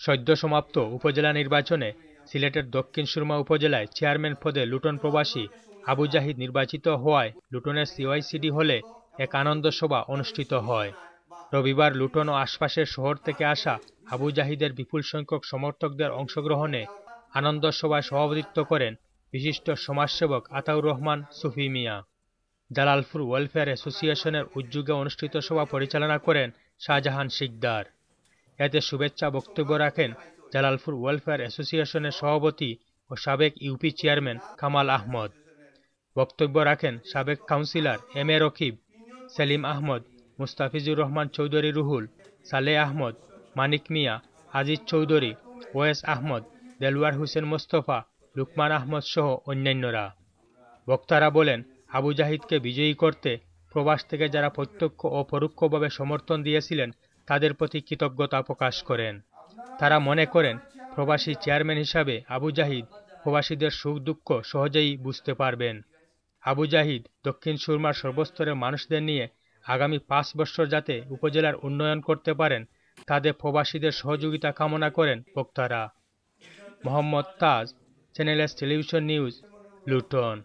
সদ্য সমাপ্ত উপজেলা নির্বাচনে সিলেটের দক্ষিণ সুরমা উপজেলায় চেয়ারম্যান পদে লুটন প্রবাসী আবু জাহিদ নির্বাচিত হওয়ায় লুটনের সিওয়াইসিডি হলে এক আনন্দ সভা অনুষ্ঠিত হয়। রবিবার লুটন ও আশপাশের শহর থেকে আসা আবু জাহিদের বিপুল সংখ্যক সমর্থকদের অংশগ্রহণে আনন্দ সভায় সভাপতিত্ব করেন বিশিষ্ট সমাজসেবক আতাউর রহমান সুফি মিয়া। জালালপুর ওয়েলফেয়ার অ্যাসোসিয়েশনের উদ্যোগে অনুষ্ঠিত সভা পরিচালনা করেন শাহজাহান শিকদার। এতে শুভেচ্ছা বক্তব্য রাখেন জালালপুর ওয়েলফেয়ার অ্যাসোসিয়েশনের সভাপতি ও সাবেক ইউপি চেয়ারম্যান কামাল আহমদ। বক্তব্য রাখেন সাবেক councillor M A Rakib, Selim Ahmad, Mustafizur Rahman Chowdhury Ruhul, Saleh Ahmad, Manik মিয়া, আজিজ চৌধুরী ওয়েস আহমদ, দেলওয়ার হোসেন মোস্তফা, লুকমান আহমদ সহ অন্যান্যরা। বক্তারা বলেন, আবু জাহিদকে বিজয়ী করতে প্রবাস থেকে যারা প্রত্যক্ষ ও পরোক্ষভাবে সমর্থন দিয়েছিলেন তাদের প্রতি কৃতজ্ঞতা প্রকাশ করেন। তারা মনে করেন, প্রবাসী চেয়ারম্যান হিসাবে আবু জাহিদ প্রবাসীদের সুখ দুঃখ সহজেই বুঝতে পারবেন। আবু জাহিদ দক্ষিণ সুরমার সর্বস্তরের মানুষদের নিয়ে আগামী পাঁচ বছর যাতে উপজেলার উন্নয়ন করতে পারেন তাদের প্রবাসীদের সহযোগিতা কামনা করেন বক্তারা। Mohammad Taj, channel S television news, Luton.